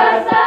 graça.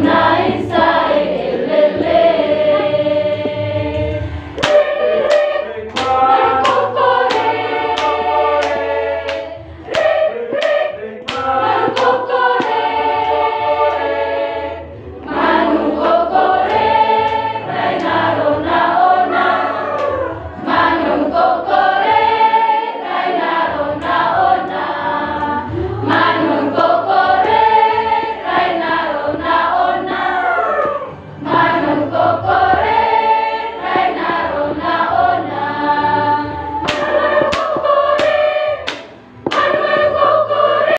now.